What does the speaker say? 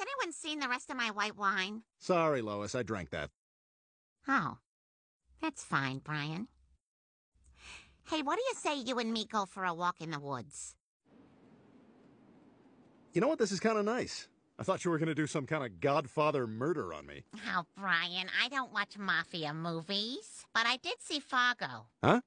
Has anyone seen the rest of my white wine? Sorry, Lois, I drank that. Oh. That's fine, Brian. Hey, what do you say you and me go for a walk in the woods? You know what? This is kind of nice. I thought you were going to do some kind of Godfather murder on me. Oh, Brian, I don't watch mafia movies, but I did see Fargo. Huh?